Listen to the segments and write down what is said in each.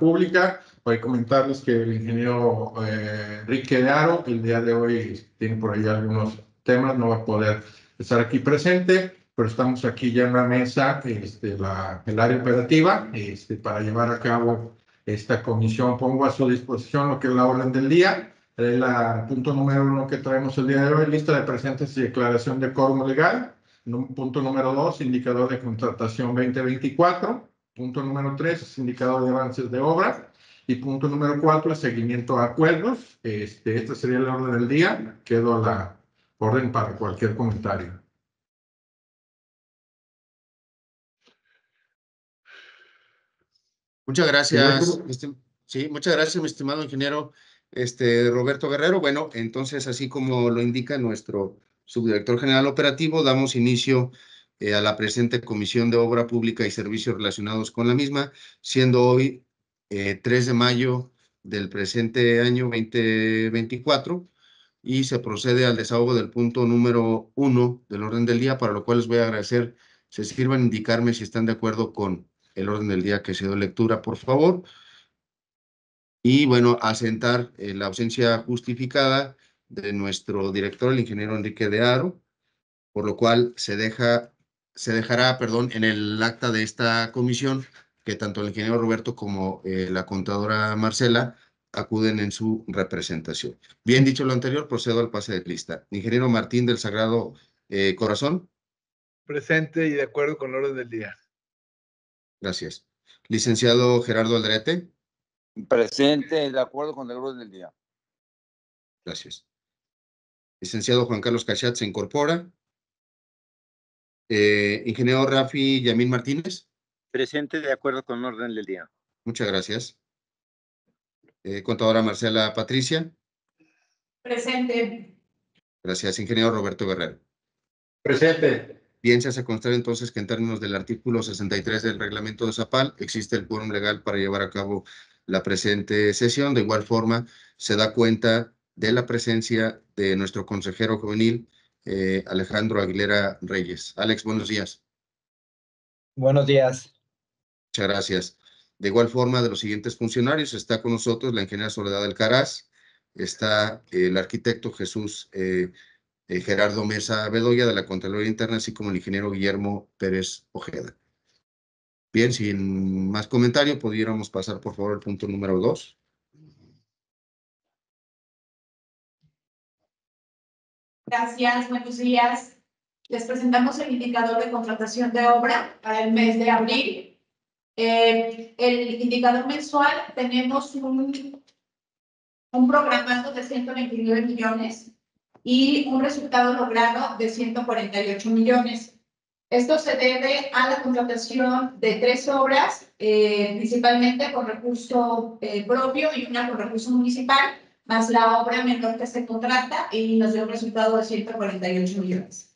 Pública. Voy a comentarles que el ingeniero eh, Enrique de Aro el día de hoy tiene por ahí algunos temas, no va a poder estar aquí presente, pero estamos aquí ya en la mesa, este, la, el área operativa, este, para llevar a cabo esta comisión. Pongo a su disposición lo que es la orden del día. El punto número uno que traemos el día de hoy, lista de presentes y declaración de quórum legal. Punto número dos, indicador de contratación 2024. Punto número tres, indicador de avances de obra. Y punto número cuatro, seguimiento a acuerdos. Este, esta sería la orden del día. Quedo a la orden para cualquier comentario. Muchas gracias. Sí, muchas gracias, mi estimado ingeniero este, Roberto Guerrero. Bueno, entonces, así como lo indica nuestro subdirector general operativo, damos inicio eh, a la presente Comisión de Obra Pública y Servicios relacionados con la misma, siendo hoy 3 eh, de mayo del presente año 2024 y se procede al desahogo del punto número uno del orden del día, para lo cual les voy a agradecer se sirvan indicarme si están de acuerdo con el orden del día que se dio lectura, por favor. Y bueno, asentar eh, la ausencia justificada de nuestro director, el ingeniero Enrique de Aro, por lo cual se deja, se dejará, perdón, en el acta de esta comisión que tanto el ingeniero Roberto como eh, la contadora Marcela acuden en su representación. Bien dicho lo anterior, procedo al pase de lista. Ingeniero Martín del Sagrado eh, Corazón. Presente y de acuerdo con el orden del día. Gracias. Licenciado Gerardo Aldrete. Presente, de acuerdo con el orden del día. Gracias. Licenciado Juan Carlos Cachat se incorpora. Eh, ingeniero Rafi Yamín Martínez. Presente, de acuerdo con el orden del día. Muchas gracias. Eh, contadora Marcela Patricia. Presente. Gracias. Ingeniero Roberto Guerrero. Presente. Bien, se hace constar entonces que en términos del artículo 63 del reglamento de Zapal existe el quórum legal para llevar a cabo la presente sesión. De igual forma, se da cuenta de la presencia de nuestro consejero juvenil, eh, Alejandro Aguilera Reyes. Alex, buenos días. Buenos días. Muchas gracias. De igual forma, de los siguientes funcionarios, está con nosotros la ingeniera Soledad Alcaraz, está el arquitecto Jesús eh, eh, Gerardo Mesa Bedoya de la Contraloría Interna, así como el ingeniero Guillermo Pérez Ojeda. Bien, sin más comentario, pudiéramos pasar por favor al punto número dos. Gracias, buenos días. Les presentamos el indicador de contratación de obra para el mes de abril. Eh, el indicador mensual tenemos un, un programado de 129 millones y un resultado logrado de 148 millones. Esto se debe a la contratación de tres obras, eh, principalmente con recurso eh, propio y una con recurso municipal, más la obra menor que se contrata y nos dio un resultado de 148 millones.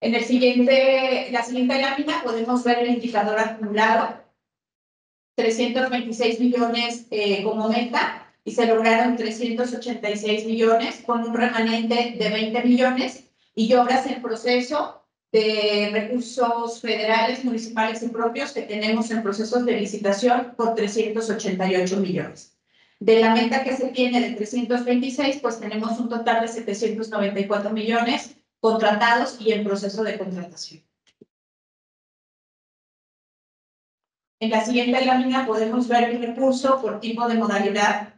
En el siguiente, la siguiente lámina podemos ver el indicador acumulado, 326 millones eh, como meta, y se lograron 386 millones con un remanente de 20 millones y obras en proceso de recursos federales, municipales y propios que tenemos en procesos de licitación por 388 millones. De la meta que se tiene de 326, pues tenemos un total de 794 millones contratados y en proceso de contratación. En la siguiente lámina podemos ver el recurso por tipo de modalidad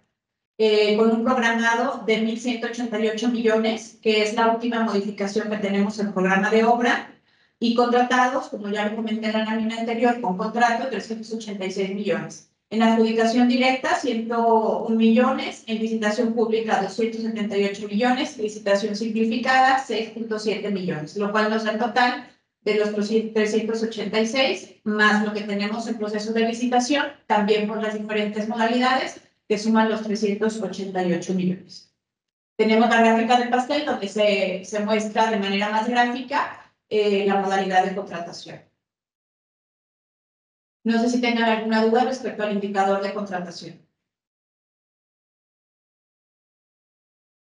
eh, con un programado de 1.188 millones, que es la última modificación que tenemos en el programa de obra, y contratados, como ya lo comenté en la lámina anterior, con contrato 386 millones. En adjudicación directa, 101 millones, en licitación pública 278 millones, licitación simplificada 6.7 millones, lo cual nos da el total de los 386, más lo que tenemos en proceso de licitación, también por las diferentes modalidades, que suman los 388 millones. Tenemos la gráfica del pastel donde se, se muestra de manera más gráfica eh, la modalidad de contratación. No sé si tengan alguna duda respecto al indicador de contratación.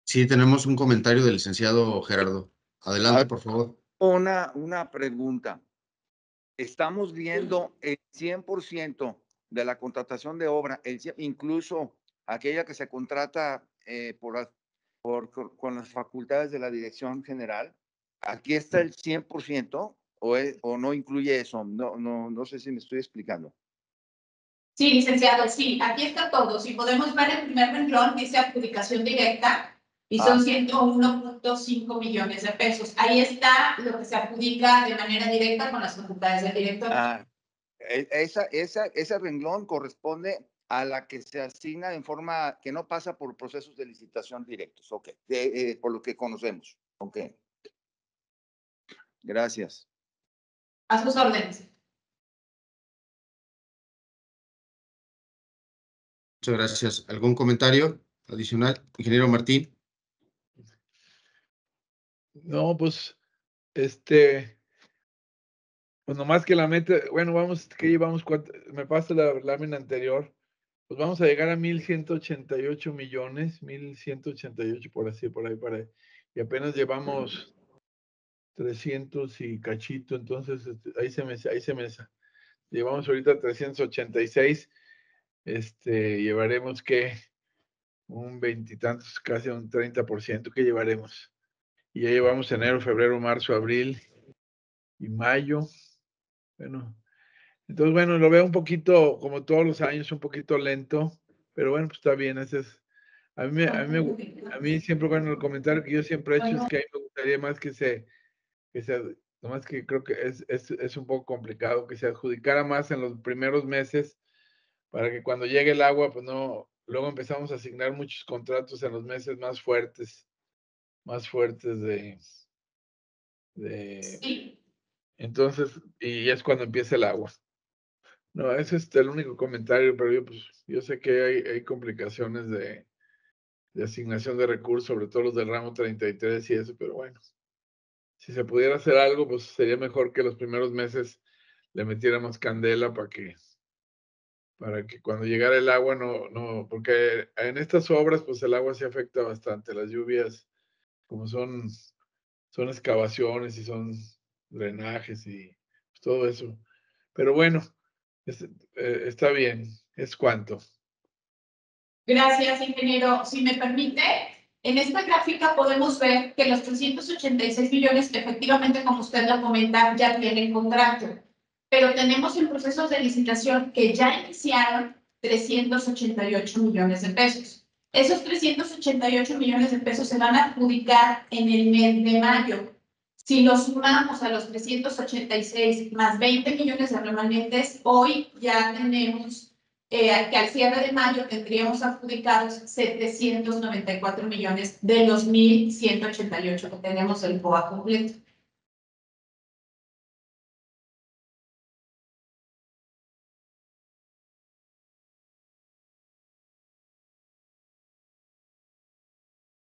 Sí, tenemos un comentario del licenciado Gerardo. Adelante, por favor. Una, una pregunta. Estamos viendo el 100% de la contratación de obra, el incluso aquella que se contrata eh, por, por, con- con las facultades de la dirección general, aquí está el 100% o, es- o no incluye eso. No, no, no sé si me estoy explicando. Sí, licenciado, sí, aquí está todo. Si podemos ver el primer renglón, dice adjudicación directa y son Ah. 101.5 millones de pesos. Ahí está lo que se adjudica de manera directa con las facultades del director. Ah, e- esa, esa, ese renglón corresponde a la que se asigna en forma que no pasa por procesos de licitación directos, ok, de- eh, por lo que conocemos, ok. Gracias. A sus órdenes. Muchas gracias. ¿Algún comentario adicional? Ingeniero Martín. No, pues, este, pues nomás que la meta, bueno, vamos, que llevamos, cuánto- me pasa la lámina anterior, pues vamos a llegar a mil ciento ochenta y ocho millones, mil ciento ochenta y ocho por así, por ahí, por ahí, y apenas llevamos 300 y cachito, entonces este, ahí se me, ahí se me, llevamos ahorita 386, este, llevaremos que un veintitantos, casi un 30%, que llevaremos? Y ya llevamos enero, febrero, marzo, abril y mayo. Bueno, entonces, bueno, lo veo un poquito, como todos los años, un poquito lento, pero bueno, pues está bien. Ese es, a mí, a mí, a mí siempre, bueno, el comentario que yo siempre he hecho es que a mí me gustaría más que se, que se, nomás que creo que es, es, es un poco complicado, que se adjudicara más en los primeros meses para que cuando llegue el agua, pues no, luego empezamos a asignar muchos contratos en los meses más fuertes, más fuertes de, de, Sí, entonces, y es cuando empieza el agua. No, ese es el único comentario, pero yo, pues, yo sé que hay, hay complicaciones de, de asignación de recursos, sobre todo los del ramo 33 y eso, pero bueno, si se pudiera hacer algo, pues sería mejor que los primeros meses le metiéramos candela para que, para que cuando llegara el agua, no, no, porque en estas obras, pues el agua se afecta bastante, las lluvias, como son, son excavaciones y son drenajes y pues, todo eso. Pero bueno, eh, está bien, es cuanto. gracias, ingeniero. Si me permite, en esta gráfica podemos ver que los 386 millones, efectivamente, como usted lo comenta, ya tienen contrato. Pero tenemos en procesos de licitación que ya iniciaron 388 millones de pesos. Esos 388 millones de pesos se van a adjudicar en el mes de mayo. Si los sumamos a los 386 más 20 millones de remanentes, hoy ya tenemos eh, que al cierre de mayo tendríamos adjudicados 794 millones de los 1.188 que tenemos el POA completo.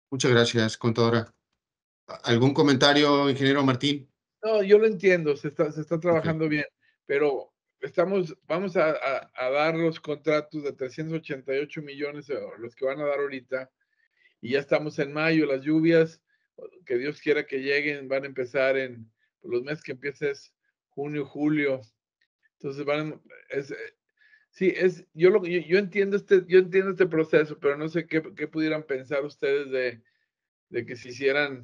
Muchas gracias, contadora. ¿Algún comentario, ingeniero Martín? No, yo lo entiendo, se está, se está trabajando bien, pero estamos, vamos a, dar los contratos de 388 millones, los que van a dar ahorita, y ya estamos en mayo, las lluvias, que Dios quiera que lleguen, van a empezar en pues, los meses que empieces junio, julio. Entonces van, es, eh, sí, es, yo lo yo, yo entiendo este, yo entiendo este proceso, pero no sé qué, qué pudieran pensar ustedes de, de que se hicieran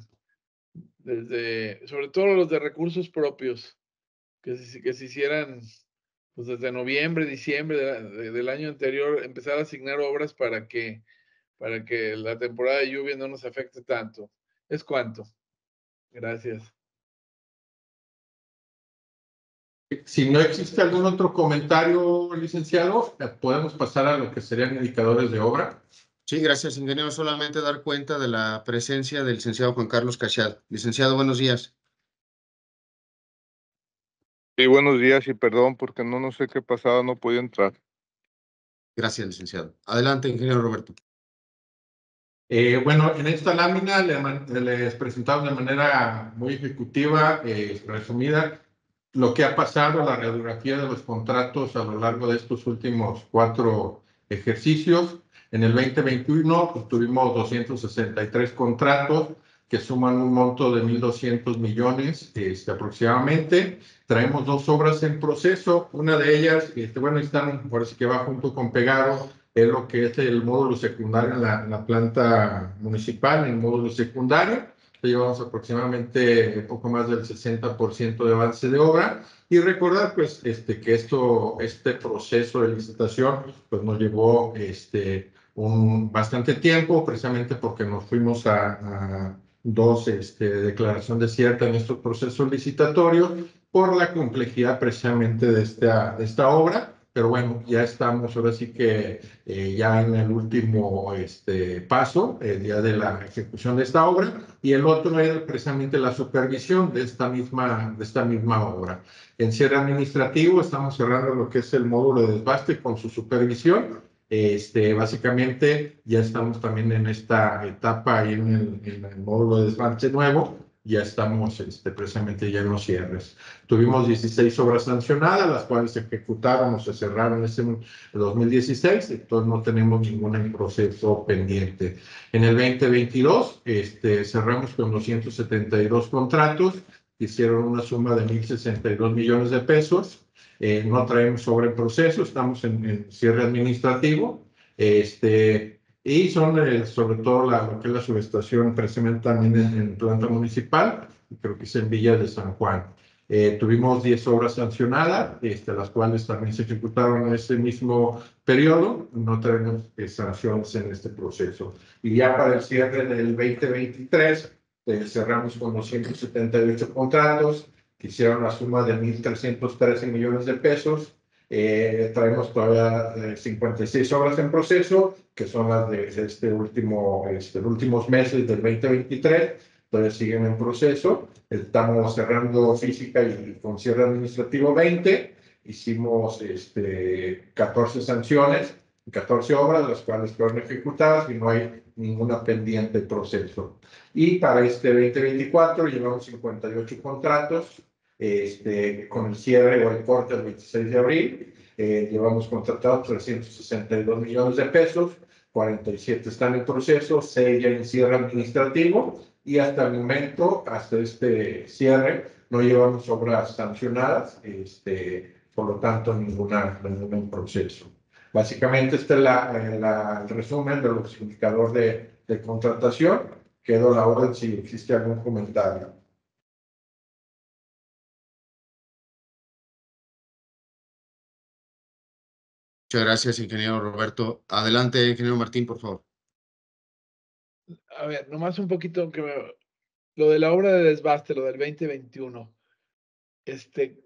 desde, sobre todo los de recursos propios, que se, que se hicieran pues desde noviembre, diciembre de la- de- del año anterior, empezar a asignar obras para que, para que la temporada de lluvia no nos afecte tanto. ¿Es cuánto? Gracias. Si no existe algún otro comentario, licenciado, eh, podemos pasar a lo que serían indicadores de obra. Sí, gracias, ingeniero. Solamente dar cuenta de la presencia del licenciado Juan Carlos Cachad. Licenciado, buenos días. Sí, buenos días y perdón porque no, no sé qué pasaba, no podía entrar. Gracias, licenciado. Adelante, ingeniero Roberto. Eh, bueno, en esta lámina les presentamos de manera muy ejecutiva, eh, resumida, lo que ha pasado, la radiografía de los contratos a lo largo de estos últimos cuatro ejercicios. En el 2021 pues, tuvimos 263 contratos, que suman un monto de 1.200 millones este, aproximadamente. Traemos dos obras en proceso, una de ellas, este, bueno, están, por eso que va junto con Pegado, es lo que es el módulo secundario en la, en la planta municipal, en el módulo secundario. Llevamos aproximadamente poco más del 60% de avance de obra. Y recordar, pues, este, que esto, este proceso de licitación, pues, nos llevó este, un bastante tiempo, precisamente porque nos fuimos a, a dos este, declaración desierta en estos procesos licitatorios por la complejidad precisamente de esta, de esta obra. Pero bueno, ya estamos ahora sí que eh, ya en el último este, paso, el día de la ejecución de esta obra, y el otro es precisamente la supervisión de esta misma, de esta misma obra. En cierre administrativo estamos cerrando lo que es el módulo de desbaste con su supervisión este, básicamente ya estamos también en esta etapa ahí en el, en el módulo de desmanche nuevo, ya estamos este, precisamente ya en los cierres. Tuvimos 16 obras sancionadas, las cuales se ejecutaron o se cerraron en este 2016, entonces no tenemos ninguna en proceso pendiente. En el 2022 este, cerramos con 272 contratos, hicieron una suma de 1.062 millones de pesos, eh, no traemos sobre proceso, estamos en, en cierre administrativo, este, y son eh, sobre todo la, lo que es la subestación precisamente también en, en, planta municipal, creo que es en Villa de San Juan. Eh, tuvimos 10 obras sancionadas, este, las cuales también se ejecutaron en ese mismo periodo, no tenemos eh, sanciones en este proceso. Y ya para el cierre del 2023, cerramos con 278 contratos, que hicieron la suma de 1.313 millones de pesos. Eh, traemos todavía eh, 56 obras en proceso, que son las de, de este último, este, últimos meses del 2023. Todavía siguen en proceso. Estamos cerrando física y con cierre administrativo 20. Hicimos este, 14 sanciones, 14 obras, las cuales fueron ejecutadas y no hay ninguna pendiente proceso. Y para este 2024 llevamos 58 contratos, este, con el cierre o el corte el 26 de abril. Eh, llevamos contratados 362 millones de pesos, 47 están en proceso, 6 ya en cierre administrativo y hasta el momento, hasta este cierre, no llevamos obras sancionadas, este, por lo tanto, ninguna, ninguna en proceso. Básicamente, este es la, la, el resumen de los indicadores de, de contratación. Quedo la orden si existe algún comentario. Muchas gracias, ingeniero Roberto. Adelante, ingeniero Martín, por favor. A ver, nomás un poquito que me... Lo de la obra de desbaste, lo del 2021, este,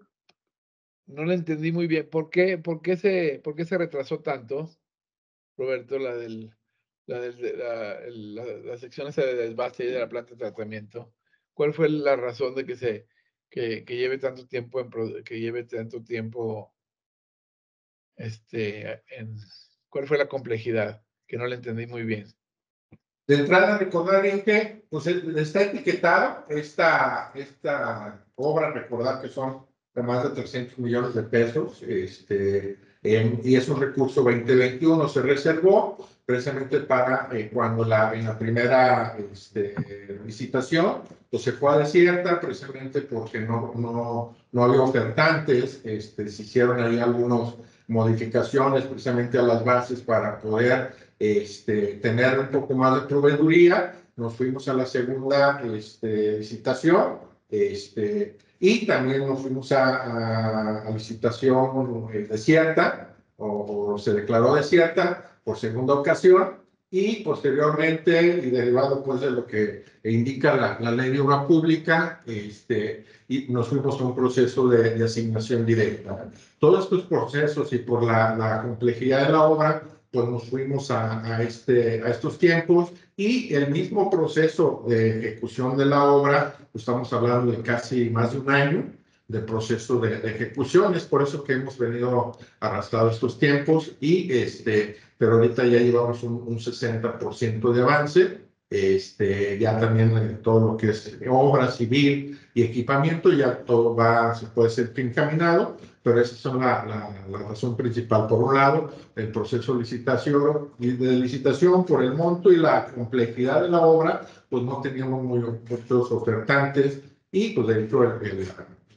no lo entendí muy bien. ¿Por qué, por qué, se, por qué se retrasó tanto, Roberto, la del, la, del, la, la, la sección esa de desbaste y de la planta de tratamiento? ¿Cuál fue la razón de que se que, que lleve tanto tiempo en, que lleve tanto tiempo este, en, ¿cuál fue la complejidad? Que no la entendí muy bien. De entrada, recordar que pues, está etiquetada esta, esta obra, recordar que son de más de 300 millones de pesos, este, eh, y es un recurso 2021, se reservó precisamente para eh, cuando la, en la primera este, licitación, pues se fue a desierta, precisamente porque no, no, no había ofertantes, este, se hicieron ahí algunos modificaciones precisamente a las bases para poder este, tener un poco más de proveeduría. Nos fuimos a la segunda este, licitación este, y también nos fuimos a, a, a licitación desierta o, o, se declaró desierta por segunda ocasión y posteriormente y derivado pues de lo que indica la, la ley de obra pública este, y nos fuimos a un proceso de, de asignación directa. Todos estos procesos y por la, la complejidad de la obra pues nos fuimos a, a, este, a estos tiempos y el mismo proceso de ejecución de la obra, pues estamos hablando de casi más de un año de proceso de, de ejecución, es por eso que hemos venido arrastrando estos tiempos y este, pero ahorita ya llevamos un, un 60% de avance, este, ya también todo lo que es obra civil, y equipamiento, ya todo va, se puede ser encaminado, pero esa es la, la, la, razón principal. Por un lado, el proceso de licitación, de licitación por el monto y la complejidad de la obra, pues no teníamos muy, muchos ofertantes y pues dentro de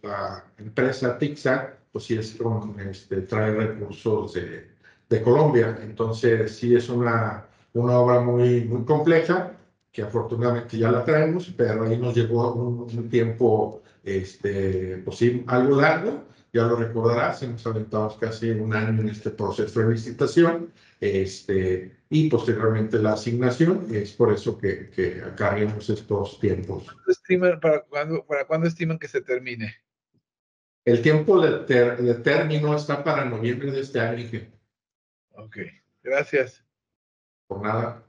la, empresa TICSA, pues sí es con, este, trae recursos de, de Colombia. Entonces sí es una, una obra muy, muy compleja que afortunadamente ya la traemos, pero ahí nos llevó un, tiempo, este, pues sí, algo largo, ya lo recordarás, hemos aventado casi un año en este proceso de licitación, este, y posteriormente la asignación, es por eso que, que acarreamos estos tiempos. Estiman, ¿para, cuándo, ¿Para cuándo estiman que se termine? El tiempo de, ter, de término está para noviembre de este año. Ok, gracias. Por nada.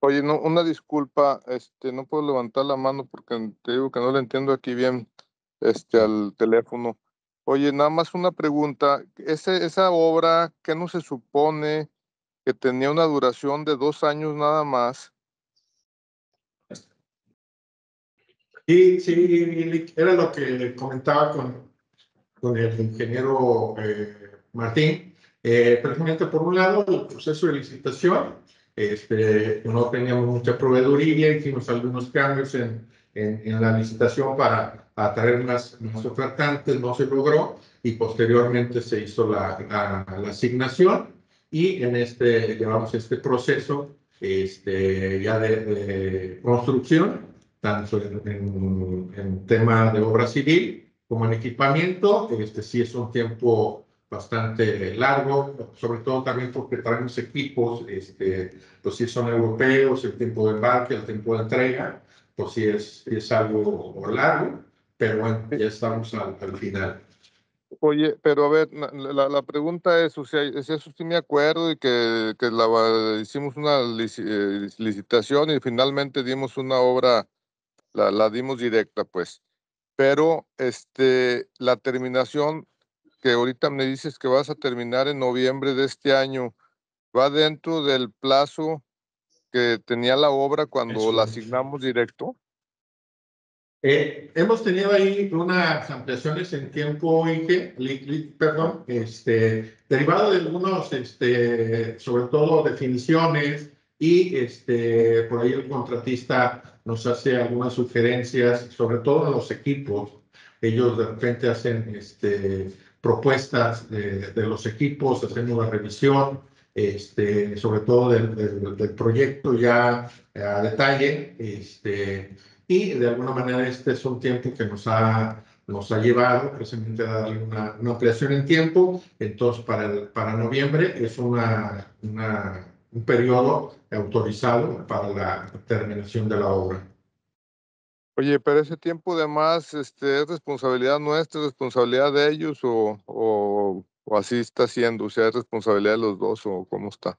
Oye, no, una disculpa, este, no puedo levantar la mano porque te digo que no le entiendo aquí bien, este, al teléfono. Oye, nada más una pregunta, Ese, esa obra, ¿qué no se supone que tenía una duración de dos años nada más? Sí, sí, era lo que comentaba con, con el ingeniero eh, Martín. Eh, precisamente por un lado, el proceso de licitación, este, no teníamos mucha proveeduría, hicimos algunos cambios en, en, en la licitación para atraer más, más, ofertantes, no se logró y posteriormente se hizo la, la, la asignación y en este, llevamos este proceso este, ya de, de construcción, tanto en, en, en, tema de obra civil como en equipamiento, este sí es un tiempo bastante largo, sobre todo también porque traemos equipos, este, pues si son europeos, el tiempo de embarque, el tiempo de entrega, pues sí es, es algo largo, pero bueno, ya estamos al, al final. Oye, pero a ver, la, la, pregunta es, o sea, si eso sí me acuerdo y que, que la, hicimos una licitación y finalmente dimos una obra, la, la dimos directa, pues. Pero este, la terminación que ahorita me dices que vas a terminar en noviembre de este año, ¿va dentro del plazo que tenía la obra cuando Eso. la asignamos directo? Eh, hemos tenido ahí unas ampliaciones en tiempo, Inge, perdón, este, derivado de algunos, este, sobre todo definiciones y este, por ahí el contratista nos hace algunas sugerencias, sobre todo en los equipos. Ellos de repente hacen este, propuestas de, de, los equipos, hacemos la revisión, este, sobre todo del, del, del proyecto ya a detalle, este, y de alguna manera este es un tiempo que nos ha, nos ha llevado precisamente a darle una, una ampliación en tiempo, entonces para, el, para noviembre es una, una, un periodo autorizado para la terminación de la obra. Oye, pero ese tiempo de más este, es responsabilidad nuestra, responsabilidad de ellos o, o, o, así está siendo, o sea, es responsabilidad de los dos o cómo está.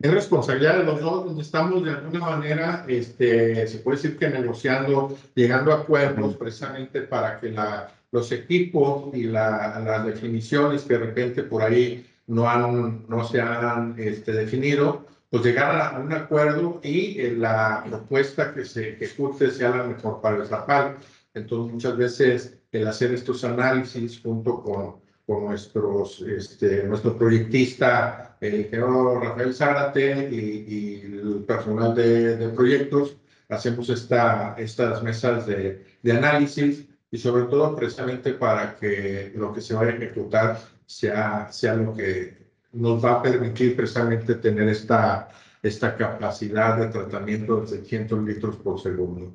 Es responsabilidad de los dos, estamos de alguna manera, este, se puede decir que negociando, llegando a acuerdos precisamente para que la, los equipos y la, las definiciones que de repente por ahí no, han, no se han este, definido, pues llegar a un acuerdo y eh, la propuesta que se ejecute sea la mejor para el Zapal. Entonces, muchas veces el hacer estos análisis junto con, con nuestros, este, nuestro proyectista, el ingeniero Rafael Zárate y, y el personal de, de, proyectos, hacemos esta, estas mesas de, de análisis y sobre todo precisamente para que lo que se vaya a ejecutar sea, sea lo que nos va a permitir precisamente tener esta, esta capacidad de tratamiento de 600 litros por segundo.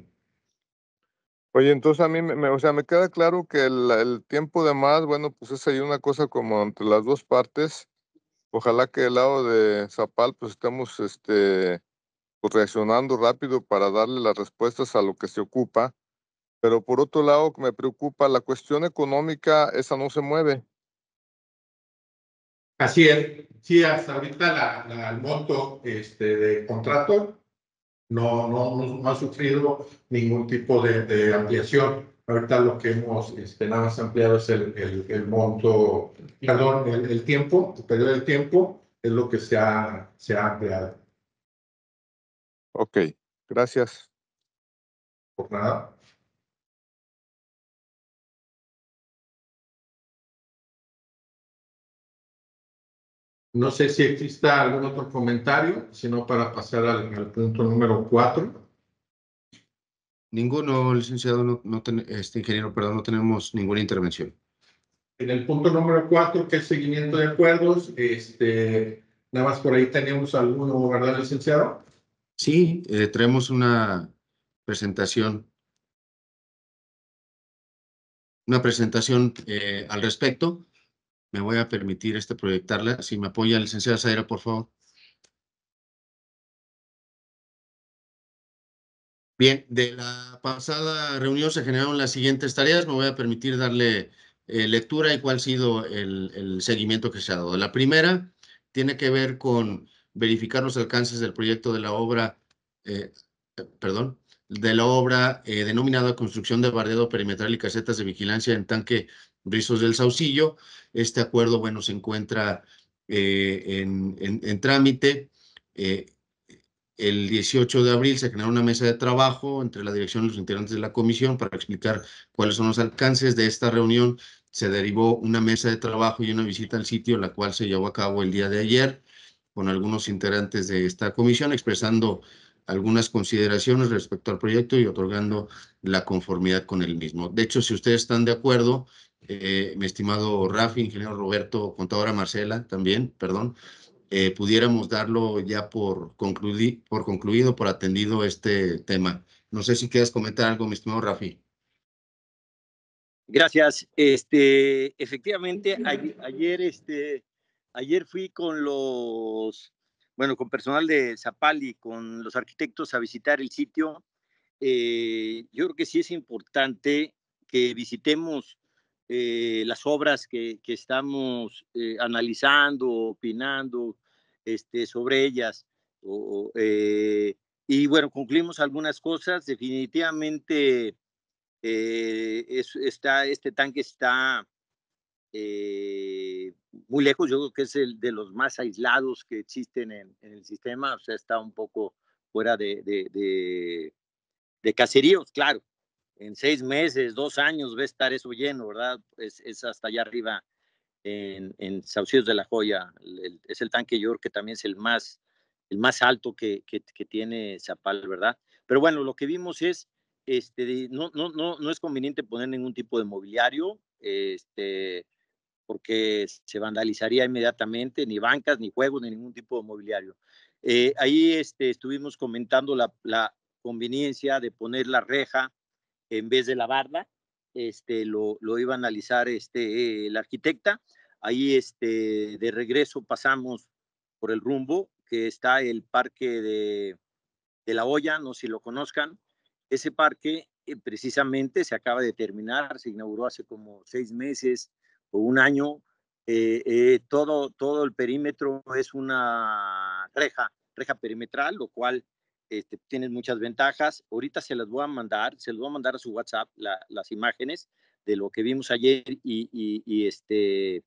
Oye, entonces a mí, me, o sea, me queda claro que el, el, tiempo de más, bueno, pues es ahí una cosa como entre las dos partes. Ojalá que del lado de Zapal, pues estemos este, pues reaccionando rápido para darle las respuestas a lo que se ocupa. Pero por otro lado, me preocupa la cuestión económica, esa no se mueve. Así es, sí, hasta ahorita la, la, el monto este, de contrato no, no, no, ha sufrido ningún tipo de, de, ampliación. Ahorita lo que hemos este, nada más ampliado es el, el, el monto, perdón, el, el, tiempo, el periodo del tiempo es lo que se ha, se ha ampliado. Ok, gracias. Por nada. No sé si exista algún otro comentario, sino para pasar al, al punto número cuatro. Ninguno, licenciado, no, no ten- este ingeniero, perdón, no tenemos ninguna intervención. En el punto número cuatro, que es seguimiento de acuerdos, este, nada más por ahí tenemos alguno, ¿verdad, licenciado? Sí, eh, traemos una presentación. Una presentación eh, al respecto. Me voy a permitir este proyectarla. Si me apoya, licenciada Zaira, por favor. Bien, de la pasada reunión se generaron las siguientes tareas. Me voy a permitir darle eh, lectura y cuál ha sido el, seguimiento que se ha dado. La primera tiene que ver con verificar los alcances del proyecto de la obra, eh, perdón, de la obra eh, denominada Construcción de Bardeado Perimetral y Casetas de Vigilancia en Tanque Rizos del Saucillo. Este acuerdo, bueno, se encuentra eh, en, en- trámite. Eh, el 18 de abril se generó una mesa de trabajo entre la dirección y los integrantes de la comisión para explicar cuáles son los alcances de esta reunión. Se derivó una mesa de trabajo y una visita al sitio, la cual se llevó a cabo el día de ayer con algunos integrantes de esta comisión, expresando algunas consideraciones respecto al proyecto y otorgando la conformidad con el mismo. De hecho, si ustedes están de acuerdo, eh, mi estimado Rafi, ingeniero Roberto, contadora Marcela, también, perdón, eh, pudiéramos darlo ya por, concluí- por concluido, por atendido este tema. No sé si quieres comentar algo, mi estimado Rafi. Gracias. Este, efectivamente, ayer, este, ayer fui con los, bueno, con personal de Zapal y con los arquitectos a visitar el sitio. Eh, yo creo que sí es importante que visitemos eh, las obras que, que estamos eh, analizando, opinando este, sobre ellas. Eh, y bueno, concluimos algunas cosas. Definitivamente es- está, este tanque está muy lejos, yo creo que es el de los más aislados que existen en, en el sistema, o sea, está un poco fuera de, de, de, de caseríos, claro. En seis meses, dos años va a estar eso lleno, ¿verdad? Es, es hasta allá arriba en, en Saucillos de la Joya. El- el- es el tanque York que también es el más, el más alto que, que, que tiene Zapal, ¿verdad? Pero bueno, lo que vimos es, este, no, no, no, no es conveniente poner ningún tipo de mobiliario, este, porque se vandalizaría inmediatamente, ni bancas, ni juegos, ni ningún tipo de mobiliario. Eh, ahí este, estuvimos comentando la, la conveniencia de poner la reja en vez de la barda, este, lo, lo iba a analizar este, la arquitecta. Ahí este, de regreso pasamos por el rumbo, que está el parque de, de la olla, no sé si lo conozcan. Ese parque eh, precisamente se acaba de terminar, se inauguró hace como seis meses o un año. Eh, eh, todo, todo el perímetro es una reja, reja perimetral, lo cual este, tiene muchas ventajas. Ahorita se las voy a mandar, se las voy a mandar a su WhatsApp la- las imágenes de lo que vimos ayer y, este,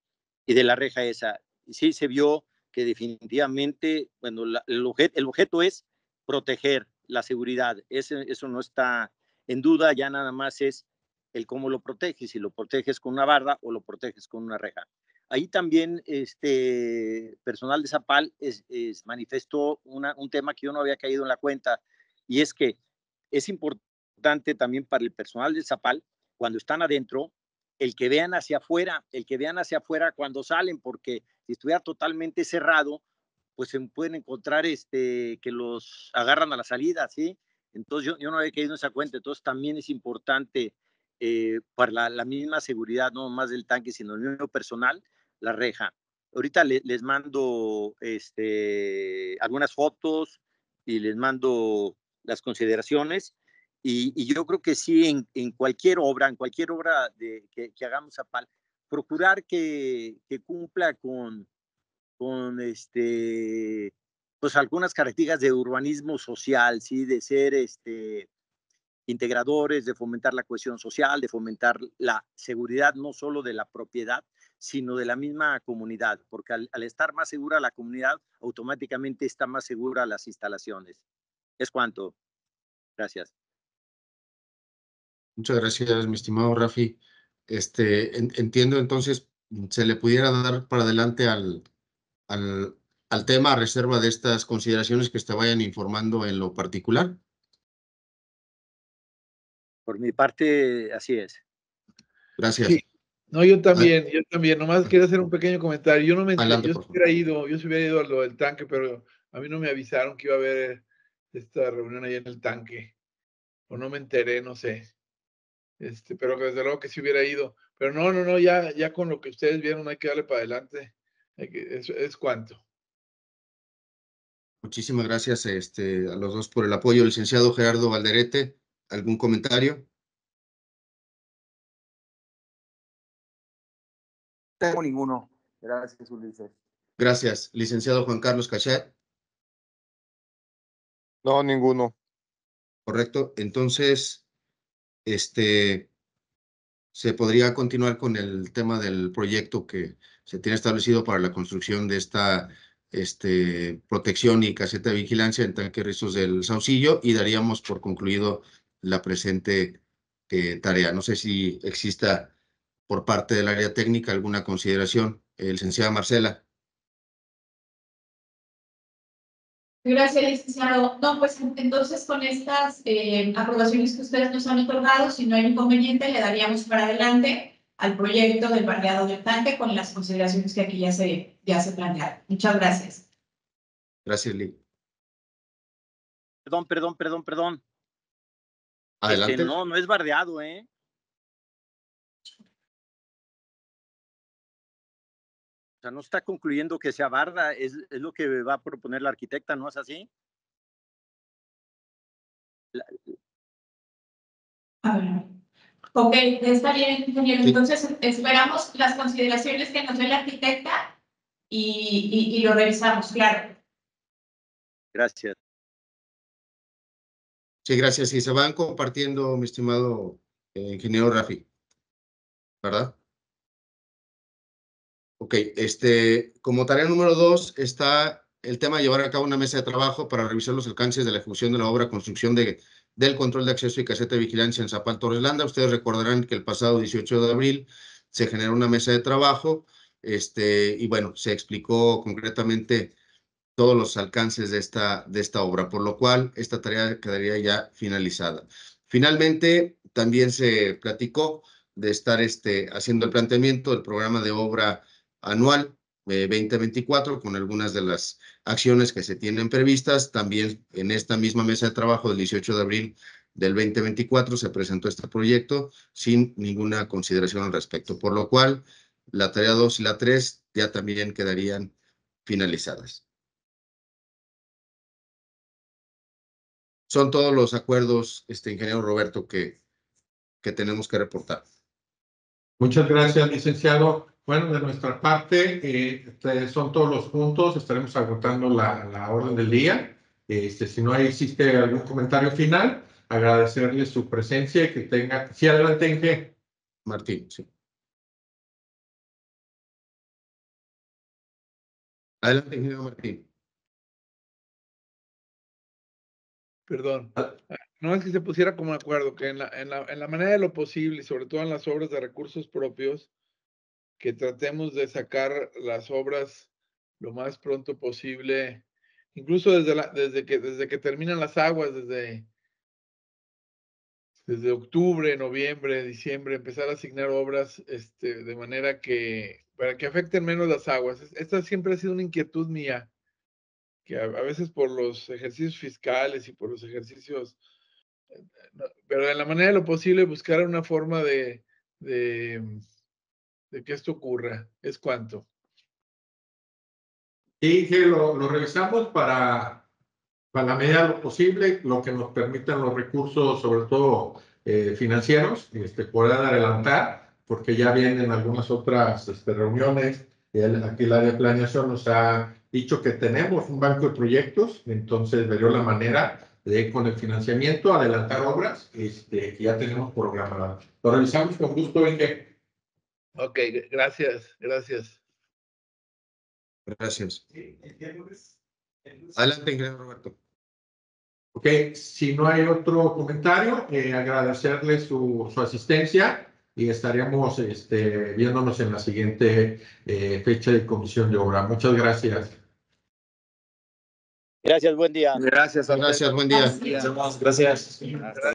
y de la reja esa. Sí se vio que definitivamente, bueno, el, objeto, es proteger la seguridad. Eso no está en duda, ya nada más es el cómo lo proteges, si lo proteges con una barda o lo proteges con una reja. Ahí también este personal de Zapal es, es- manifestó una- un tema que yo no había caído en la cuenta, y es que es importante también para el personal de Zapal, cuando están adentro, el que vean hacia afuera, el que vean hacia afuera cuando salen, porque si estuviera totalmente cerrado, pues se pueden encontrar este, que los agarran a la salida, ¿sí? Entonces yo, yo no había caído en esa cuenta, entonces también es importante eh, para la, la misma seguridad, no más del tanque, sino el mismo personal, la reja. Ahorita le- les mando este, algunas fotos y les mando las consideraciones. Y, yo creo que sí, en, cualquier obra, en cualquier obra que, hagamos a PAL, procurar que, que cumpla con, con este, pues algunas características de urbanismo social, ¿sí? De ser este, integradores, de fomentar la cohesión social, de fomentar la seguridad no solo de la propiedad, sino de la misma comunidad, porque al, al estar más segura la comunidad, automáticamente está más segura las instalaciones. Es cuanto. Gracias. Muchas gracias, mi estimado Rafi. Este, en- entiendo entonces, se le pudiera dar para adelante al, al, al tema a reserva de estas consideraciones que te vayan informando en lo particular. Por mi parte, así es. Gracias. Sí. No, yo también, yo también. Nomás quería hacer un pequeño comentario. Yo no me Adelante, yo se hubiera ido, yo se hubiera ido a lo del tanque, pero a mí no me avisaron que iba a haber esta reunión ahí en el tanque. O no me enteré, no sé. Este, pero desde luego que sí hubiera ido. Pero no, no, no, ya, ya con lo que ustedes vieron hay que darle para adelante. Que, es, es cuanto. Muchísimas gracias este, a los dos por el apoyo. Licenciado Gerardo Valderete, ¿algún comentario? Tengo ninguno. Gracias, Ulises. Gracias. Licenciado Juan Carlos Cachet, No, ninguno. correcto. Entonces, este, se podría continuar con el tema del proyecto que se tiene establecido para la construcción de esta este, protección y caseta de vigilancia en tanque rizos del Saucillo y daríamos por concluido la presente eh, tarea. No sé si exista por parte del área técnica alguna consideración. Eh, licenciada Marcela. Gracias, licenciado. No, pues entonces con estas eh, aprobaciones que ustedes nos han otorgado, si no hay inconveniente, le daríamos para adelante al proyecto del barriado del tanque con las consideraciones que aquí ya se, ya se plantearon. Muchas gracias. Gracias, Lee. Perdón, perdón, perdón, perdón. Adelante. Este, no, no es bardeado, ¿eh? Sea, no está concluyendo que sea barda, es, es lo que va a proponer la arquitecta, ¿no es así? La- A ver. Ok, está bien, ingeniero. Sí. Entonces esperamos las consideraciones que nos dé la arquitecta y, y, y lo revisamos, claro. gracias. Sí, gracias. Y se van compartiendo, mi estimado eh, ingeniero Rafi. ¿Verdad? Ok, este, como tarea número dos está el tema de llevar a cabo una mesa de trabajo para revisar los alcances de la ejecución de la obra construcción de, del control de acceso y caseta de vigilancia en Zapal Torres Landa. Ustedes recordarán que el pasado 18 de abril se generó una mesa de trabajo, este, y bueno, se explicó concretamente todos los alcances de esta, de esta obra, por lo cual esta tarea quedaría ya finalizada. Finalmente, también se platicó de estar este, haciendo el planteamiento del programa de obra anual eh, 2024 con algunas de las acciones que se tienen previstas. También en esta misma mesa de trabajo del 18 de abril del 2024 se presentó este proyecto sin ninguna consideración al respecto, por lo cual la tarea 2 y la 3 ya también quedarían finalizadas. Son todos los acuerdos, este ingeniero Roberto, que, que tenemos que reportar. Muchas gracias, licenciado. Bueno, de nuestra parte, eh, este, son todos los puntos. Estaremos agotando la, la orden del día. Este, si no existe algún comentario final, agradecerle su presencia y que tenga. Sí, adelante, Inge. Martín, sí. Adelante, ingeniero Martín. Perdón. Ah. No es que se pusiera como de acuerdo, que en la, en la, en la manera de lo posible, y sobre todo en las obras de recursos propios, que tratemos de sacar las obras lo más pronto posible, incluso desde, la, desde, que, desde que terminan las aguas, desde, desde octubre, noviembre, diciembre, empezar a asignar obras este, de manera que, para que afecten menos las aguas. Es- Esta siempre ha sido una inquietud mía, que a, a veces por los ejercicios fiscales y por los ejercicios, eh, no, pero en la manera de lo posible buscar una forma de, de, de que esto ocurra. ¿Es cuánto? Y que lo, lo revisamos para, para la medida de lo posible, lo que nos permitan los recursos, sobre todo eh, financieros, este, poder adelantar, porque ya vienen algunas otras este, reuniones. El, aquí el área de planeación nos ha dicho que tenemos un banco de proyectos, entonces veré la manera de con el financiamiento adelantar obras este, que ya tenemos programadas. Lo revisamos con gusto, Inge. Ok, gracias, gracias. Gracias. Adelante, ingeniero Roberto. Ok, si no hay otro comentario, eh, agradecerle su, su asistencia y estaremos este, viéndonos en la siguiente eh, fecha de comisión de obra. Muchas gracias. Gracias, buen día. Gracias. Gracias, buen día. Gracias. Gracias.